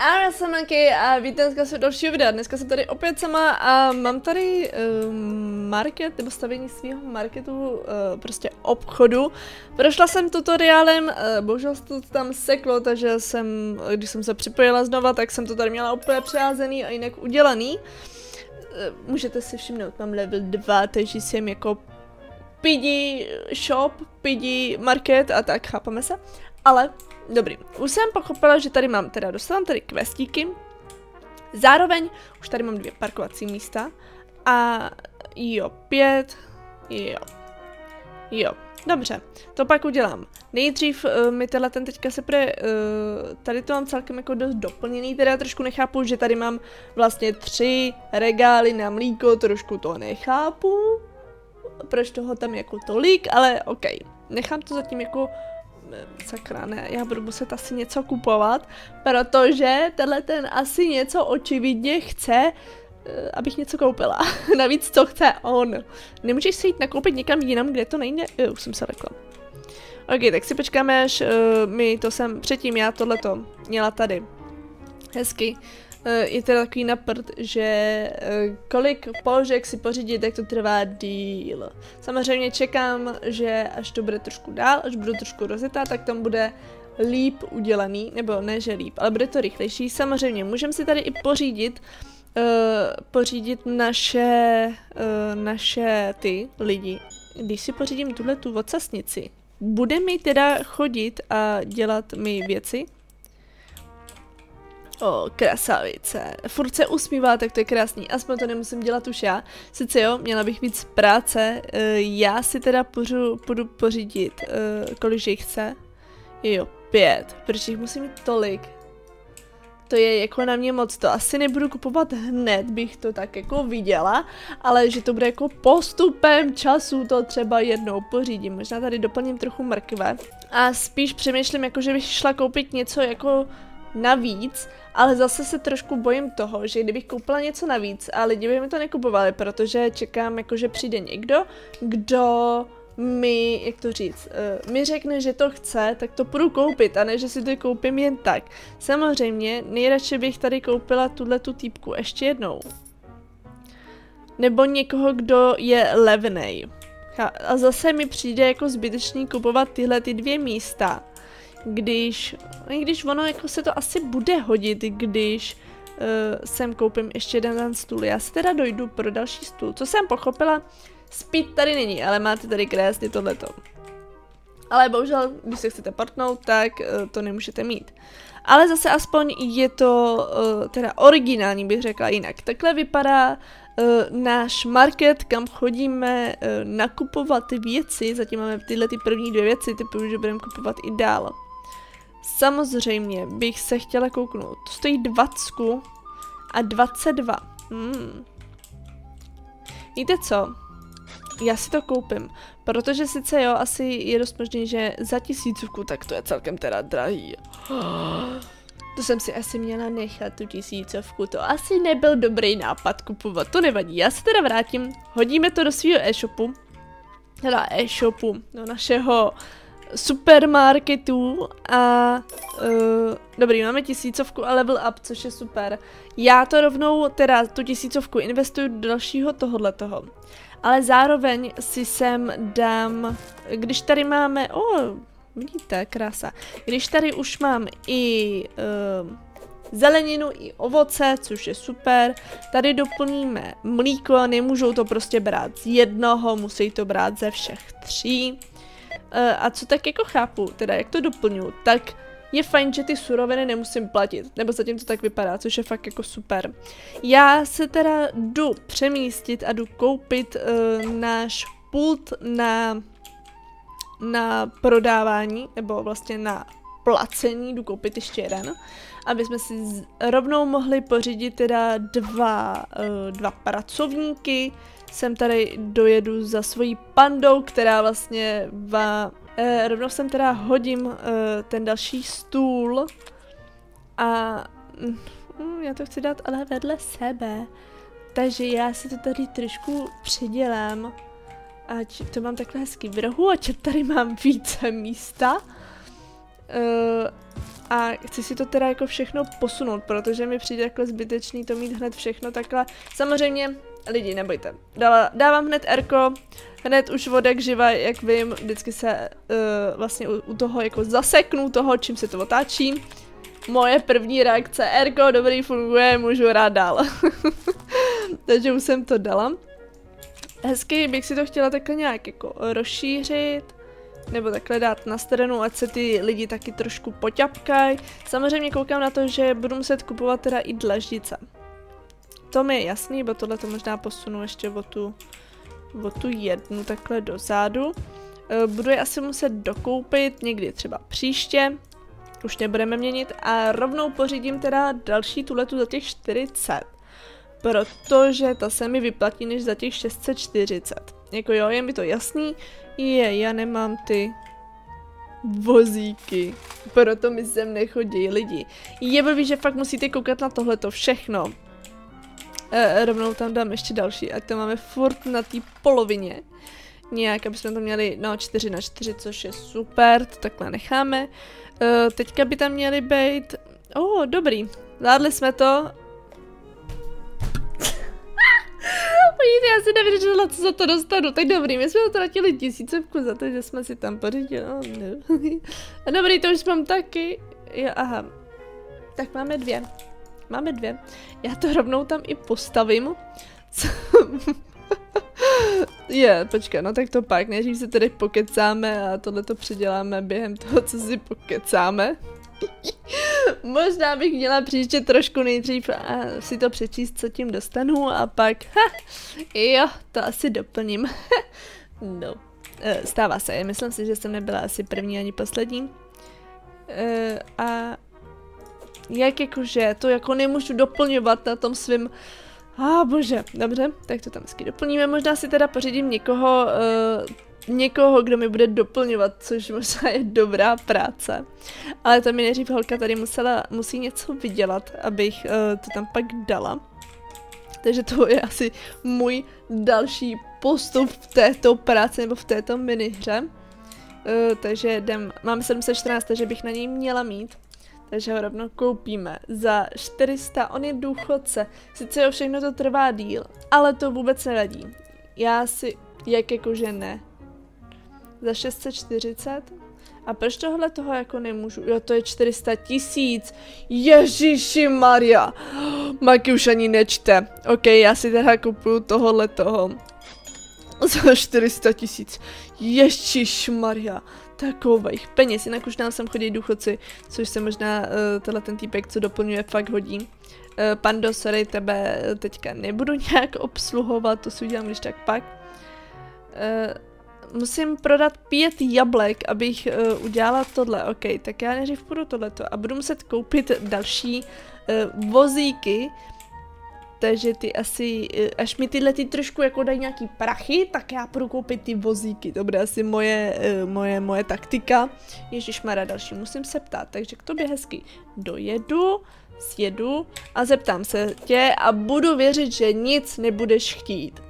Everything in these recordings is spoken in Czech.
Ahoj, já jsem Nanky a vítám dneska se dalšího videa. Dneska jsem tady opět sama a mám tady uh, market, nebo stavění svého marketu, uh, prostě obchodu. Prošla jsem tutoriálem, uh, bohužel se to tam seklo, takže jsem, když jsem se připojila znova, tak jsem to tady měla úplně přeházený a jinak udělaný. Uh, můžete si všimnout, mám level 2, takže jsem jako pidi shop, pidi market a tak, chápeme se. Ale Dobrý, už jsem pochopila, že tady mám, teda dostávám tady questíky, zároveň už tady mám dvě parkovací místa. A jo, pět, jo, jo, dobře, to pak udělám. Nejdřív uh, mi tenhle ten teďka se pre, uh, tady to mám celkem jako dost doplněný, teda trošku nechápu, že tady mám vlastně tři regály na mlíko, trošku to nechápu, proč toho tam jako tolik, ale ok, nechám to zatím jako sakra, ne, já budu muset asi něco kupovat, protože tenhle ten asi něco očividně chce, eh, abych něco koupila. Navíc co chce on. Nemůžeš si jít nakoupit někam jinam, kde to nejde? Jo, už jsem se lekla. Ok, tak si počkáme, až uh, mi to jsem předtím já tohleto měla tady. Hezky. Eh, je teda takový naprt, že eh, kolik položek si pořídit, jak to trvá díl. Samozřejmě čekám, že až to bude trošku dál, až budu trošku rozjetá, tak tam bude líp udělaný, nebo ne, že líp, ale bude to rychlejší. Samozřejmě můžeme si tady i pořídit uh, pořídit naše, uh, naše ty lidi. Když si pořídím tuhle tu ocasnici, bude mi teda chodit a dělat mi věci, O, krasavice. Furt se usmívá, tak to je krásný. Aspoň to nemusím dělat už já. Sice jo, měla bych víc práce. Uh, já si teda půjdu, půjdu pořídit, uh, kolik jich chce. Jo, pět. Proč jich musím mít tolik? To je jako na mě moc. To asi nebudu kupovat hned, bych to tak jako viděla, ale že to bude jako postupem času to třeba jednou pořídím. Možná tady doplním trochu mrkve. A spíš přemýšlím, jako že bych šla koupit něco jako navíc, ale zase se trošku bojím toho, že kdybych koupila něco navíc a lidi by mi to nekupovali, protože čekám, jako že přijde někdo, kdo mi, jak to říct, uh, mi řekne, že to chce, tak to půjdu koupit a ne, že si to koupím jen tak. Samozřejmě, nejradši bych tady koupila tuhle tu týpku ještě jednou. Nebo někoho, kdo je levnej. A zase mi přijde jako zbytečný kupovat tyhle ty dvě místa když, i když ono jako se to asi bude hodit, když uh, sem koupím ještě jeden ten stůl. Já si teda dojdu pro další stůl. Co jsem pochopila, speed tady není, ale máte tady krásně tohleto. Ale bohužel, když se chcete partnout, tak uh, to nemůžete mít. Ale zase aspoň je to uh, teda originální, bych řekla jinak. Takhle vypadá uh, náš market, kam chodíme uh, nakupovat věci. Zatím máme tyhle ty první dvě věci, typu, že budeme kupovat i dál. Samozřejmě bych se chtěla kouknout. To stojí 20 a 22. Hmm. Víte co? Já si to koupím, protože sice jo, asi je dost možný, že za tisícovku, tak to je celkem teda drahý. To jsem si asi měla nechat, tu tisícovku, to asi nebyl dobrý nápad kupovat, to nevadí, já se teda vrátím, hodíme to do svého e-shopu, teda e-shopu, do našeho supermarketu a uh, dobrý, máme tisícovku a level up, což je super. Já to rovnou, teda tu tisícovku investuju do dalšího tohohle toho. Ale zároveň si sem dám, když tady máme, o, oh, vidíte, krása. Když tady už mám i uh, zeleninu, i ovoce, což je super. Tady doplníme mlíko, nemůžou to prostě brát z jednoho, musí to brát ze všech tří. Uh, a co tak jako chápu, teda jak to doplňu, tak je fajn, že ty suroviny nemusím platit, nebo zatím to tak vypadá, což je fakt jako super. Já se teda jdu přemístit a jdu koupit uh, náš pult na, na prodávání, nebo vlastně na placení, jdu koupit ještě jeden, aby jsme si rovnou mohli pořídit teda dva, uh, dva pracovníky, sem tady dojedu za svojí pandou, která vlastně va... Eh, rovnou sem teda hodím eh, ten další stůl a mm, já to chci dát ale vedle sebe. Takže já si to tady trošku přidělám, ať to mám takhle hezky v rohu, ať tady mám více místa. Uh, a chci si to teda jako všechno posunout, protože mi přijde jako zbytečný to mít hned všechno takhle. Samozřejmě, lidi, nebojte. Dala, dávám hned Erko, hned už vodek živa, jak vím, vždycky se uh, vlastně u, u toho jako zaseknu toho, čím se to otáčí. Moje první reakce, Erko, dobrý, funguje, můžu rád dál. Takže už jsem to dala. Hezky bych si to chtěla takhle nějak jako rozšířit nebo takhle dát na stranu, ať se ty lidi taky trošku poťapkají. Samozřejmě koukám na to, že budu muset kupovat teda i dlaždice. To mi je jasný, bo tohle to možná posunu ještě o tu, o tu jednu takhle dozadu. E, budu je asi muset dokoupit někdy třeba příště, už nebudeme měnit a rovnou pořídím teda další tuletu za těch 40. Protože ta se mi vyplatí než za těch 640. Jako jo, je mi to jasný, je, já nemám ty vozíky, proto mi sem nechodí lidi. Je blbý, že fakt musíte koukat na tohleto všechno. E, rovnou tam dám ještě další, ať to máme furt na té polovině. Nějak, aby jsme to měli, no 4 na 4, což je super, to takhle necháme. E, teďka by tam měly být, oh, dobrý, zvládli jsme to, Podívejte, já si nevěřila, co za to dostanu. Tak dobrý, my jsme utratili tisícovku za to, že jsme si tam pořídili. No, A dobrý, to už mám taky. Jo, aha. Tak máme dvě. Máme dvě. Já to rovnou tam i postavím. Je, počkej, no tak to pak, než se tedy pokecáme a tohle to předěláme během toho, co si pokecáme. Možná bych měla příště trošku nejdřív a si to přečíst, co tím dostanu a pak, ha, jo, to asi doplním. no, e, stává se, myslím si, že jsem nebyla asi první ani poslední. E, a jak jakože to jako nemůžu doplňovat na tom svým a ah, bože, dobře, tak to tam hezky doplníme. Možná si teda pořídím někoho, uh, někoho, kdo mi bude doplňovat, což možná je dobrá práce. Ale to mi nejdřív holka tady musela, musí něco vydělat, abych uh, to tam pak dala. Takže to je asi můj další postup v této práci nebo v této minihře. Uh, takže jdem, mám 714, takže bych na něj měla mít. Takže ho rovno koupíme za 400, on je důchodce, sice jo všechno to trvá díl, ale to vůbec nevadí. Já si, jak jakože ne, za 640. A proč tohle toho jako nemůžu? Jo, to je 400 tisíc. Ježíši Maria. Maky už ani nečte. Ok, já si teda kupuju tohle toho. Za 400 tisíc. Ježíš Maria. Takových peněz, jinak už nám sem chodí důchodci, což se možná uh, tenhle ten týpek, co doplňuje, fakt hodí. Uh, Pando, sorry, tebe teďka nebudu nějak obsluhovat, to si udělám když tak pak. Uh, musím prodat pět jablek, abych uh, udělala tohle. OK, tak já nejdřív půjdu tohleto a budu muset koupit další uh, vozíky, takže ty asi, uh, až mi tyhle ty trošku jako dají nějaký prachy, tak já půjdu koupit ty vozíky. To bude asi moje, uh, moje, moje taktika. Ježíš Mara, další musím se ptát, takže k tobě hezky dojedu, sjedu a zeptám se tě a budu věřit, že nic nebudeš chtít.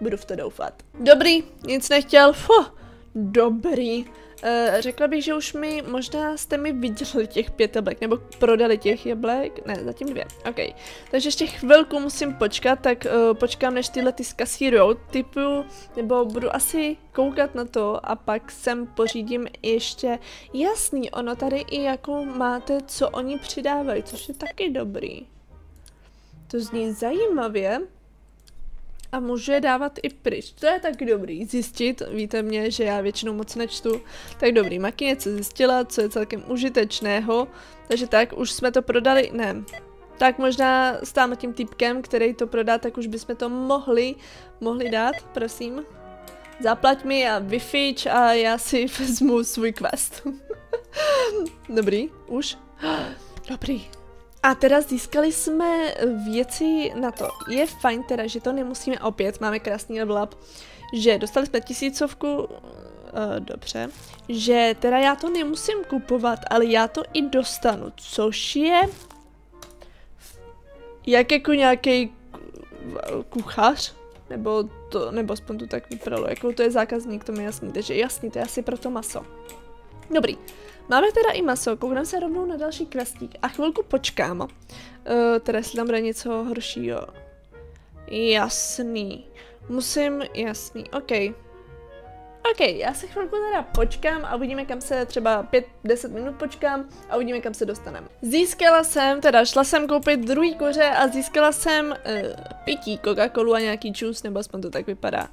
Budu v to doufat. Dobrý, nic nechtěl, fuh, dobrý. Uh, řekla bych, že už mi, možná jste mi vydělali těch pět jablek, nebo prodali těch jablek, ne, zatím dvě, ok. Takže ještě chvilku musím počkat, tak uh, počkám, než tyhle ty skasírujou, typu, nebo budu asi koukat na to a pak sem pořídím ještě, jasný, ono tady i jako máte, co oni přidávají, což je taky dobrý. To zní zajímavě, a můžu je dávat i pryč. To je taky dobrý zjistit, víte mě, že já většinou moc nečtu, tak dobrý, Maki něco zjistila, co je celkem užitečného, takže tak, už jsme to prodali, ne, tak možná s tím typkem, který to prodá, tak už bychom to mohli, mohli dát, prosím. Zaplať mi a vyfič a já si vezmu svůj quest. Dobrý, už. Dobrý, a teda získali jsme věci na to. Je fajn teda, že to nemusíme opět, máme krásný level up, že dostali jsme tisícovku, uh, dobře, že teda já to nemusím kupovat, ale já to i dostanu, což je jak jako nějaký kuchař, nebo to, nebo aspoň to tak vypadalo, jako to je zákazník, to mi jasný, takže jasný, to je asi pro to maso. Dobrý, Máme teda i maso, koukneme se rovnou na další kvestík a chvilku počkám. Uh, teda jestli tam bude něco horšího. Jasný. Musím, jasný, ok. OK, já se chvilku teda počkám a uvidíme, kam se třeba 5-10 minut počkám a uvidíme, kam se dostaneme. Získala jsem, teda šla jsem koupit druhý kuře a získala jsem uh, pití Coca-Colu a nějaký juice, nebo aspoň to tak vypadá.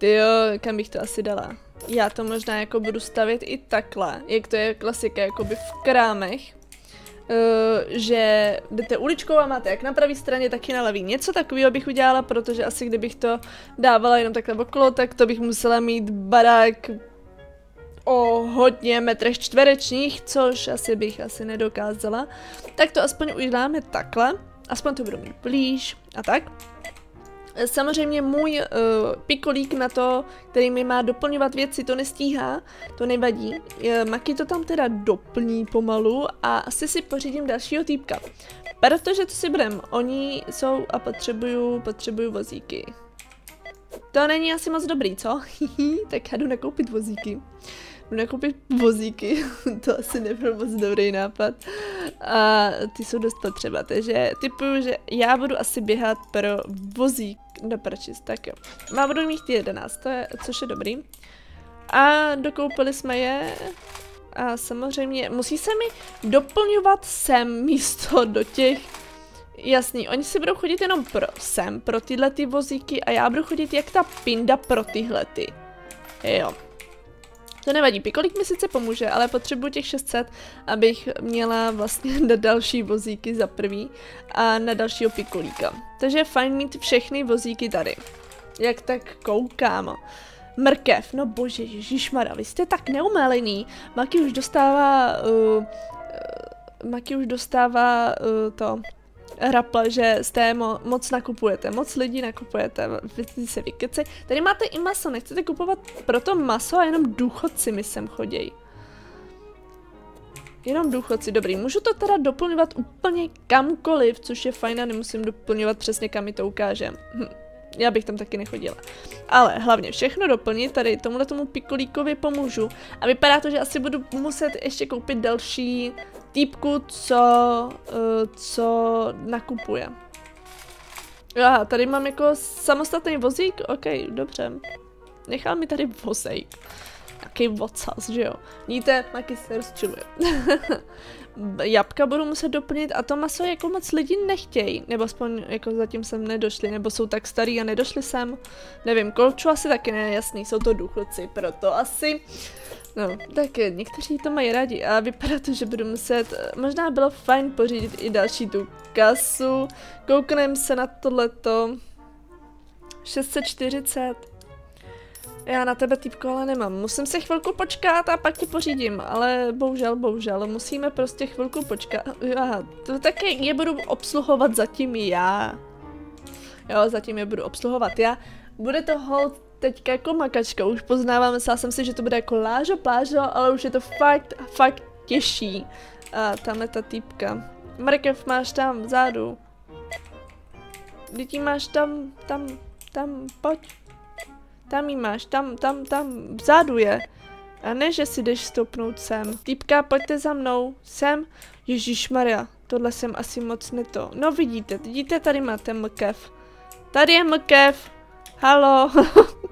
Ty jo, kam bych to asi dala? Já to možná jako budu stavit i takhle, jak to je klasika jakoby v krámech. Uh, že jdete uličkou a máte jak na pravé straně, tak i na levý. Něco takového bych udělala, protože asi kdybych to dávala jenom takhle okolo, tak to bych musela mít barák o hodně metrech čtverečních, což asi bych asi nedokázala. Tak to aspoň uděláme takhle, aspoň to budu mít blíž a tak. Samozřejmě můj uh, pikolík na to, který mi má doplňovat věci, to nestíhá, to nevadí. Uh, Maki to tam teda doplní pomalu a asi si pořídím dalšího týpka. Protože to si budem, oni jsou a potřebuju, potřebuju vozíky. To není asi moc dobrý, co? tak já jdu nakoupit vozíky. Jdu nakoupit vozíky, to asi nebyl moc dobrý nápad. A ty jsou dost potřeba, takže typuju, že já budu asi běhat pro vozík do prčis, tak jo. Má budu mít 11, to je, což je dobrý. A dokoupili jsme je a samozřejmě musí se mi doplňovat sem místo do těch Jasný, oni si budou chodit jenom pro sem, pro tyhle ty vozíky a já budu chodit jak ta pinda pro tyhle ty. Jo. To nevadí, Pikolík mi sice pomůže, ale potřebuji těch 600, abych měla vlastně na další vozíky za prvý a na dalšího Pikolíka. Takže je fajn mít všechny vozíky tady. Jak tak koukám. Mrkev, no bože, ježišmara, vy jste tak neumelený. Maki už dostává... Uh, uh, Maki už dostává uh, to rapla, že jste mo moc nakupujete, moc lidí nakupujete, vy se vykeci. Tady máte i maso, nechcete kupovat proto maso a jenom důchodci mi sem chodějí. Jenom důchodci, dobrý. Můžu to teda doplňovat úplně kamkoliv, což je fajn a nemusím doplňovat přesně kam mi to ukáže. Hm. Já bych tam taky nechodila. Ale hlavně všechno doplnit, tady tomuhle tomu pikolíkovi pomůžu. A vypadá to, že asi budu muset ještě koupit další týpku, co, uh, co nakupuje. Aha, tady mám jako samostatný vozík? Ok, dobře. Nechal mi tady vozík. Jaký vocas, že jo? Vidíte, Maki se rozčiluje. Jabka budu muset doplnit a to maso jako moc lidi nechtějí, nebo aspoň jako zatím jsem nedošli, nebo jsou tak starý a nedošli sem. Nevím, kolču asi taky nejasný, jsou to důchodci, proto asi No, tak někteří to mají rádi a vypadá to, že budu muset, možná bylo fajn pořídit i další tu kasu. Koukneme se na tohleto. 640. Já na tebe týpko ale nemám. Musím se chvilku počkat a pak ti pořídím, ale bohužel, bohužel, musíme prostě chvilku počkat. Aha, to taky je budu obsluhovat zatím já. Jo, zatím je budu obsluhovat já. Bude to hold teďka jako makačka, už poznávám, myslela jsem si, že to bude jako lážo, plážo, ale už je to fakt, fakt těžší. A tam je ta týpka. Mrkev máš tam, vzadu. Dětí máš tam, tam, tam, pojď. Tam jí máš, tam, tam, tam, vzadu je. A ne, že si jdeš stopnout sem. Týpka, pojďte za mnou, sem. Ježíš Maria, tohle jsem asi moc neto. No vidíte, vidíte, tady máte mrkev. Tady je mrkev. Halo.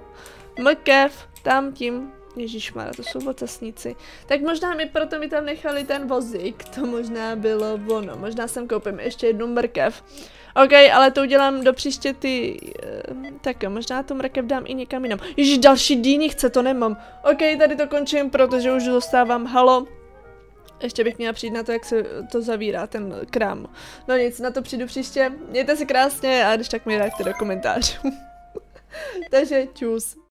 mrkev, tam tím, Ježišmara, to jsou vocasníci. Tak možná mi proto mi tam nechali ten vozík, to možná bylo ono. Možná jsem koupím ještě jednu mrkev. OK, ale to udělám do příště ty... Uh, tak jo, možná tu mrkev dám i někam jinam. Ježíš, další dýni chce, to nemám. OK, tady to končím, protože už dostávám halo. Ještě bych měla přijít na to, jak se to zavírá, ten krám. No nic, na to přijdu příště. Mějte se krásně a když tak mi dajte do komentářů. Takže čus.